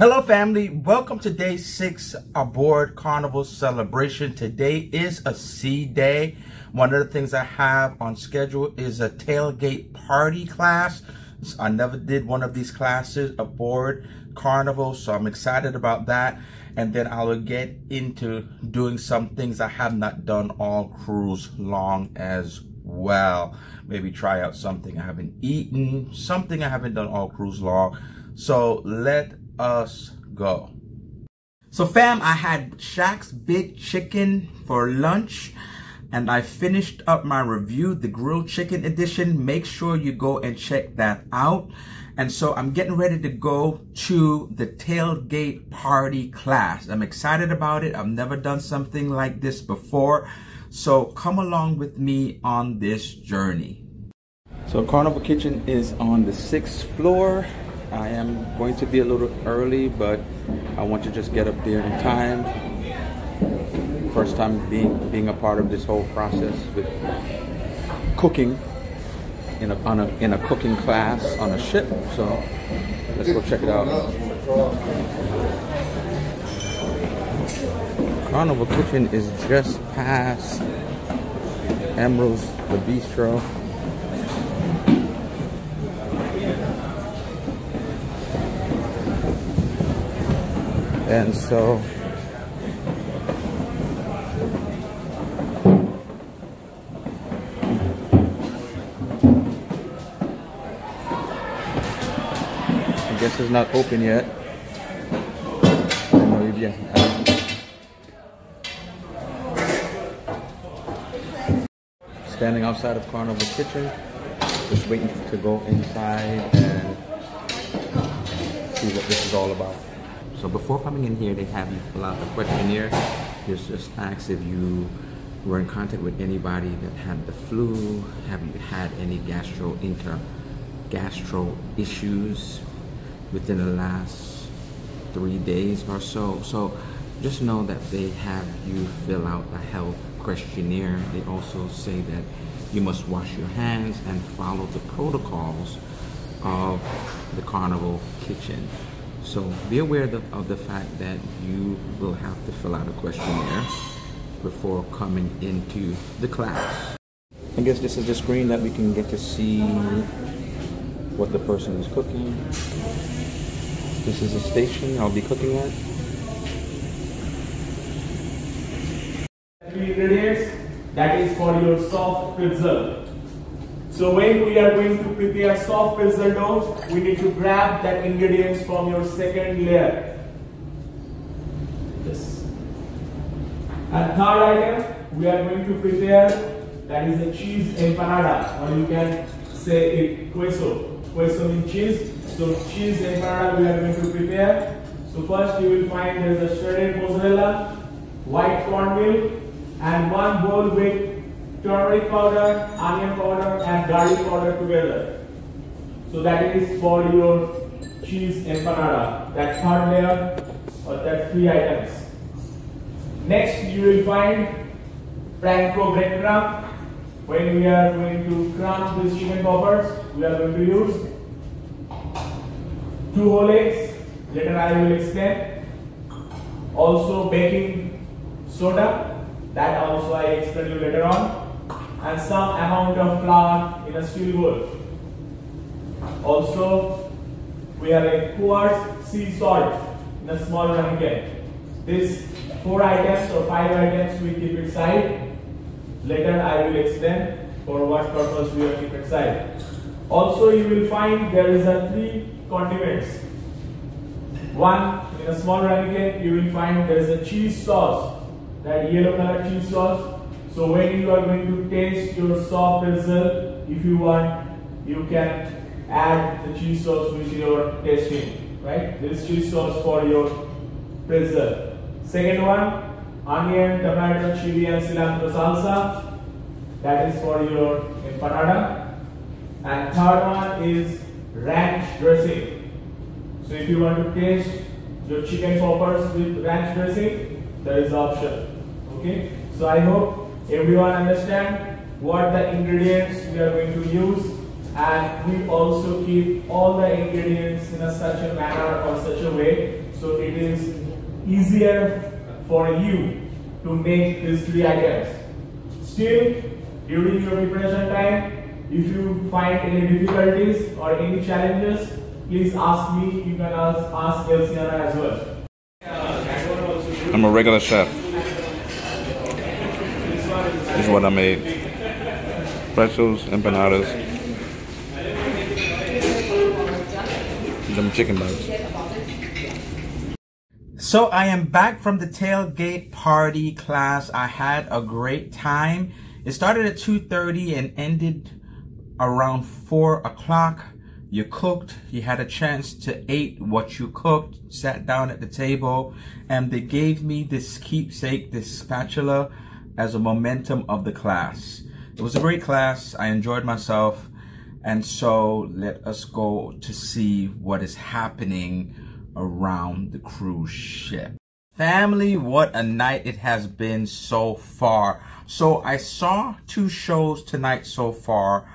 Hello family, welcome to day six aboard Carnival Celebration. Today is a sea day. One of the things I have on schedule is a tailgate party class. I never did one of these classes aboard Carnival, so I'm excited about that. And then I will get into doing some things I have not done all cruise long as well. Maybe try out something I haven't eaten, something I haven't done all cruise long. So let us go. So fam, I had Shaq's Big Chicken for lunch and I finished up my review, the grilled chicken edition. Make sure you go and check that out. And so I'm getting ready to go to the tailgate party class. I'm excited about it. I've never done something like this before. So come along with me on this journey. So Carnival Kitchen is on the sixth floor. I am going to be a little early, but I want to just get up there in time. First time being being a part of this whole process with cooking in a, on a in a cooking class on a ship. So let's go check it out. Carnival Kitchen is just past Emeril's, the bistro. And so I guess it's not open yet. Standing outside of Carnival Kitchen, just waiting to go inside and see what this is all about. So before coming in here, they have you fill out a questionnaire. Just asks if you were in contact with anybody that had the flu, have you had any gastro inter gastro issues within the last three days or so. So just know that they have you fill out a health questionnaire. They also say that you must wash your hands and follow the protocols of the carnival kitchen. So be aware of the, of the fact that you will have to fill out a questionnaire before coming into the class. I guess this is the screen that we can get to see what the person is cooking. This is the station I'll be cooking at. Three ingredients that is for your soft pretzel. So when we are going to prepare soft pretzel dough, we need to grab that ingredients from your second layer. Yes. And third item, we are going to prepare that is a cheese empanada, or you can say it queso. Queso means cheese. So cheese empanada we are going to prepare. So first you will find there is a shredded mozzarella, white cornmeal, and one bowl with turmeric powder, onion powder and garlic powder together. So that is for your cheese empanada, that third layer or that three items. Next you will find panko breadcrumb. When we are going to crunch the chicken poppers, we are going to use two whole eggs. Later I will explain. Also baking soda. That also I explain you later on and some amount of flour in a steel bowl. Also, we have a quartz sea salt in a small ramekin. These four items or five items we keep inside. Later I will explain for what purpose we are keep inside. Also, you will find there is a three condiments. One in a small ramekin, you will find there is a cheese sauce, that yellow color cheese sauce so when you are going to taste your soft pretzel, if you want, you can add the cheese sauce which you are tasting, right? This cheese sauce for your pretzel. Second one, onion, tomato, chili and cilantro salsa. That is for your empanada. And third one is ranch dressing. So if you want to taste your chicken poppers with ranch dressing, there is option. Okay. So I hope everyone understand what the ingredients we are going to use and we also keep all the ingredients in a such a manner or such a way so it is easier for you to make these three items. Still, during your preparation time, if you find any difficulties or any challenges, please ask me. You can ask, ask Elsiana as well. I'm a regular chef. Is what I made. Pretzels, empanadas, them chicken bites. So I am back from the tailgate party class. I had a great time. It started at 2.30 and ended around 4 o'clock. You cooked, you had a chance to eat what you cooked, sat down at the table, and they gave me this keepsake, this spatula, as a momentum of the class. It was a great class. I enjoyed myself. And so let us go to see what is happening around the cruise ship. Family, what a night it has been so far. So I saw two shows tonight so far.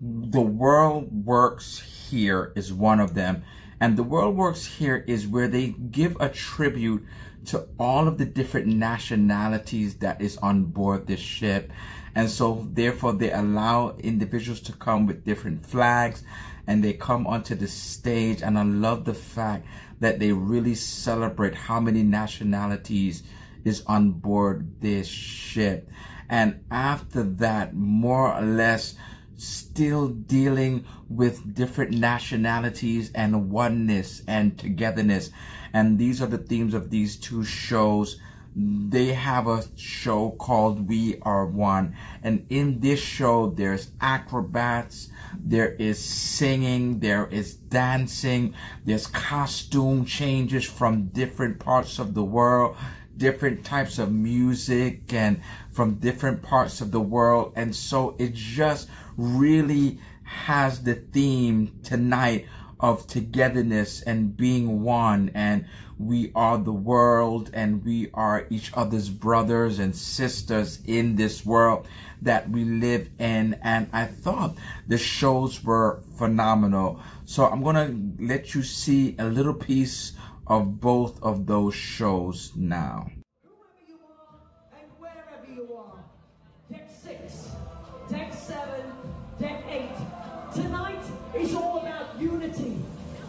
The World Works Here is one of them. And The World Works Here is where they give a tribute to all of the different nationalities that is on board this ship. And so therefore they allow individuals to come with different flags and they come onto the stage. And I love the fact that they really celebrate how many nationalities is on board this ship. And after that, more or less, still dealing with different nationalities and oneness and togetherness. And these are the themes of these two shows. They have a show called We Are One. And in this show, there's acrobats, there is singing, there is dancing, there's costume changes from different parts of the world, different types of music and from different parts of the world. And so it just really has the theme tonight of togetherness and being one. And we are the world and we are each other's brothers and sisters in this world that we live in. And I thought the shows were phenomenal. So I'm gonna let you see a little piece of both of those shows now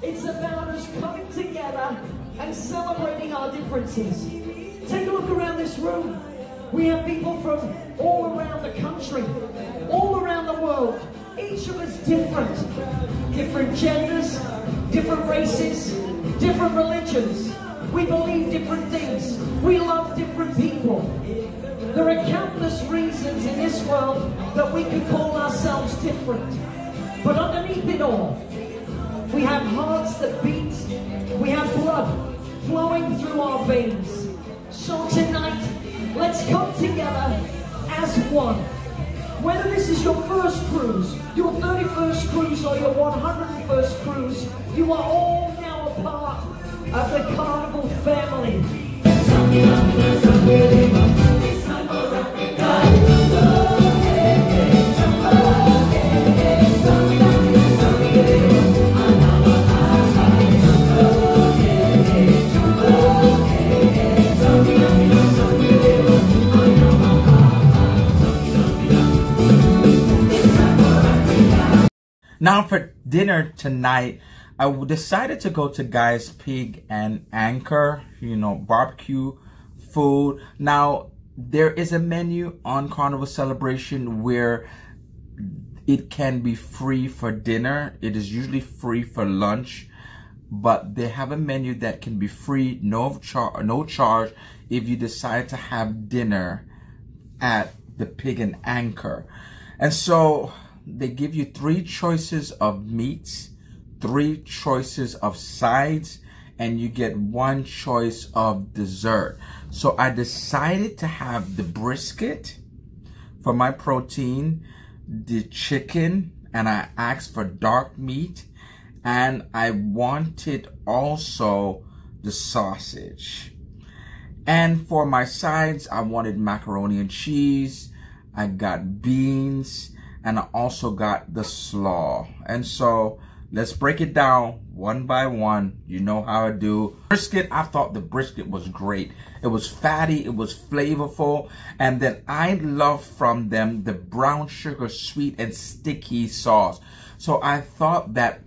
It's about us coming together and celebrating our differences. Take a look around this room. We have people from all around the country, all around the world. Each of us different. Different genders, different races, different religions. We believe different things. We love different people. There are countless reasons in this world that we could call ourselves different. But underneath it all, we have hearts that beat. We have blood flowing through our veins. So tonight, let's come together as one. Whether this is your first cruise, your 31st cruise, or your 101st cruise, you are all now a part of the Carnival family. Now for dinner tonight, I decided to go to Guy's Pig and Anchor, you know, barbecue food. Now, there is a menu on Carnival Celebration where it can be free for dinner. It is usually free for lunch, but they have a menu that can be free, no char no charge, if you decide to have dinner at the Pig and Anchor. And so they give you three choices of meats, three choices of sides, and you get one choice of dessert. So I decided to have the brisket for my protein, the chicken, and I asked for dark meat, and I wanted also the sausage. And for my sides, I wanted macaroni and cheese. I got beans and I also got the slaw. And so let's break it down one by one. You know how I do. Brisket, I thought the brisket was great. It was fatty, it was flavorful, and then I love from them the brown sugar sweet and sticky sauce. So I thought that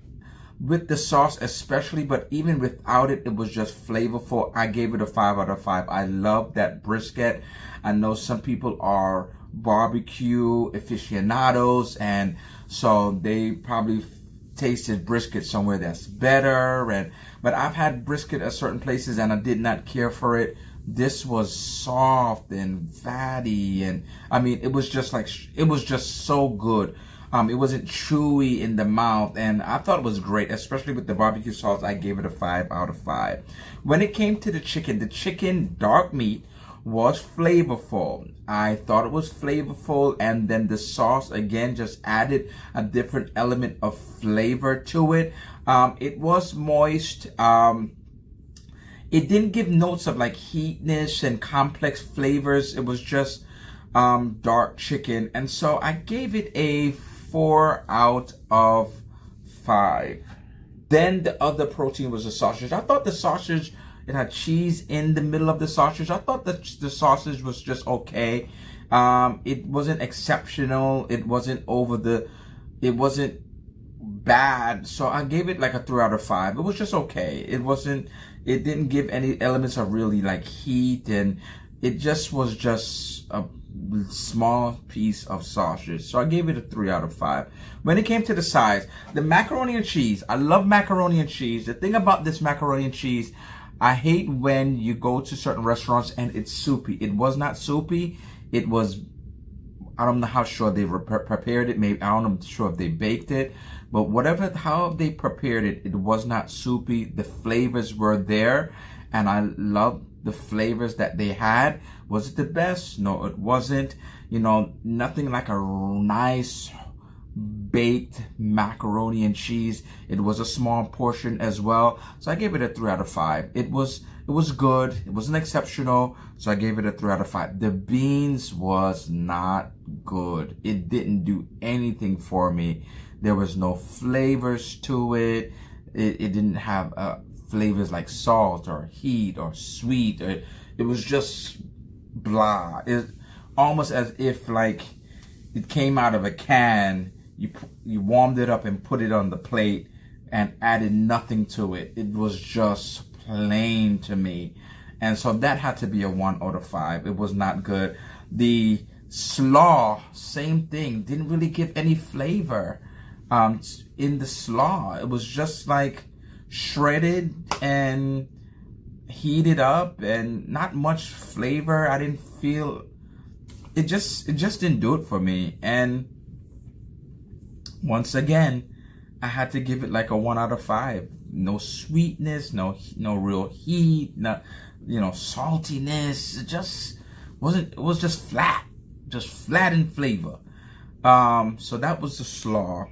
with the sauce especially, but even without it, it was just flavorful. I gave it a 5 out of 5. I love that brisket. I know some people are barbecue aficionados and so they probably tasted brisket somewhere that's better and but I've had brisket at certain places and I did not care for it this was soft and fatty and I mean it was just like it was just so good um, it wasn't chewy in the mouth, and I thought it was great, especially with the barbecue sauce. I gave it a five out of five. When it came to the chicken, the chicken dark meat was flavorful. I thought it was flavorful, and then the sauce again just added a different element of flavor to it. Um, it was moist. Um, it didn't give notes of like heatness and complex flavors. It was just um, dark chicken, and so I gave it a four out of five. Then the other protein was the sausage. I thought the sausage, it had cheese in the middle of the sausage. I thought that the sausage was just okay. Um, it wasn't exceptional. It wasn't over the, it wasn't bad. So I gave it like a three out of five. It was just okay. It wasn't, it didn't give any elements of really like heat and it just was just a small piece of sausage. So I gave it a 3 out of 5. When it came to the size, the macaroni and cheese, I love macaroni and cheese. The thing about this macaroni and cheese, I hate when you go to certain restaurants and it's soupy. It was not soupy. It was, I don't know how sure they prepared it. Maybe, I don't know sure if they baked it. But whatever, how they prepared it, it was not soupy. The flavors were there. And I love the flavors that they had. Was it the best? No, it wasn't. You know, nothing like a nice baked macaroni and cheese. It was a small portion as well. So I gave it a three out of five. It was it was good. It wasn't exceptional. So I gave it a three out of five. The beans was not good. It didn't do anything for me. There was no flavors to it. It, it didn't have uh, flavors like salt or heat or sweet. Or, it was just blah. It's almost as if like it came out of a can. You you warmed it up and put it on the plate and added nothing to it. It was just plain to me. And so that had to be a one out of five. It was not good. The slaw, same thing, didn't really give any flavor um, in the slaw. It was just like shredded and heated up and not much flavor. I didn't feel it just it just didn't do it for me. And once again, I had to give it like a one out of five. No sweetness, no no real heat, no you know saltiness. It just wasn't. It was just flat, just flat in flavor. Um, so that was the slaw.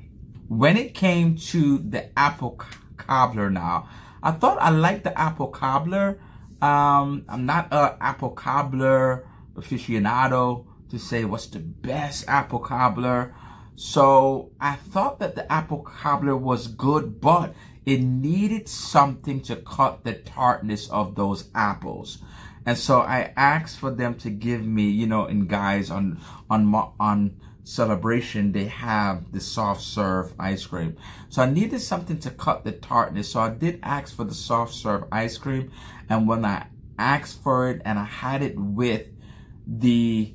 When it came to the apple cobbler now, I thought I liked the apple cobbler. Um, I'm not a apple cobbler aficionado to say what's the best apple cobbler. So I thought that the apple cobbler was good, but it needed something to cut the tartness of those apples. And so I asked for them to give me, you know, in guys on on on celebration, they have the soft serve ice cream. So I needed something to cut the tartness. So I did ask for the soft serve ice cream. And when I asked for it and I had it with the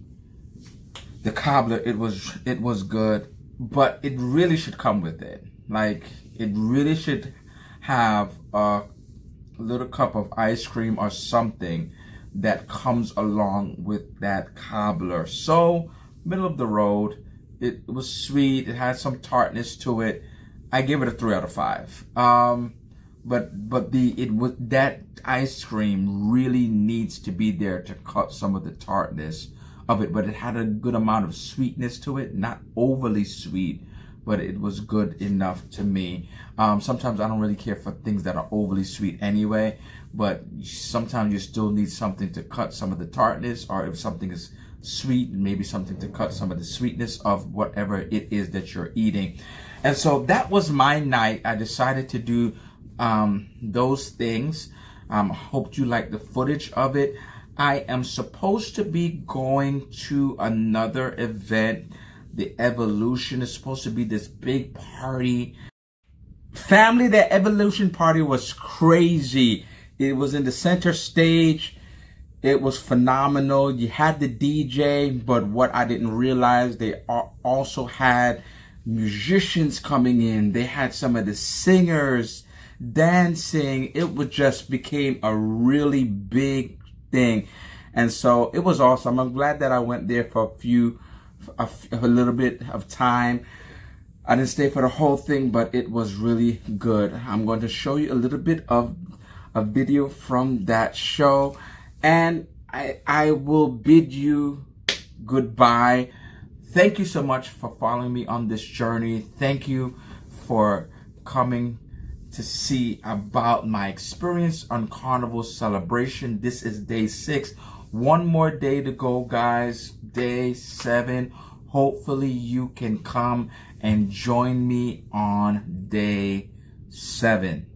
the cobbler, it was it was good. But it really should come with it. Like it really should have a little cup of ice cream or something that comes along with that cobbler. So middle of the road. It, was sweet. It had some tartness to it. I give it a three out of five. Um, but but the it was that ice cream really needs to be there to cut some of the tartness of it. But it had a good amount of sweetness to it, not overly sweet, but it was good enough to me. Um, sometimes I don't really care for things that are overly sweet anyway, but sometimes you still need something to cut some of the tartness, or if something is sweet, maybe something to cut some of the sweetness of whatever it is that you're eating. And so that was my night. I decided to do um, those things. Um, hope you like the footage of it. I am supposed to be going to another event. The Evolution is supposed to be this big party. Family, the Evolution party was crazy. It was in the center stage. It was phenomenal. You had the DJ, but what I didn't realize, they also had musicians coming in. They had some of the singers dancing. It would just became a really big thing. And so it was awesome. I'm glad that I went there for a few, a, a little bit of time. I didn't stay for the whole thing, but it was really good. I'm going to show you a little bit of a video from that show and I, I will bid you goodbye. Thank you so much for following me on this journey. Thank you for coming to see about my experience on Carnival Celebration. This is day six. One more day to go, guys. Day seven. Hopefully you can come and join me on day seven.